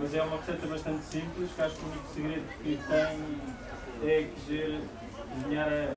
mas é uma receita bastante simples, que acho que o único segredo que tem é que cozinhar a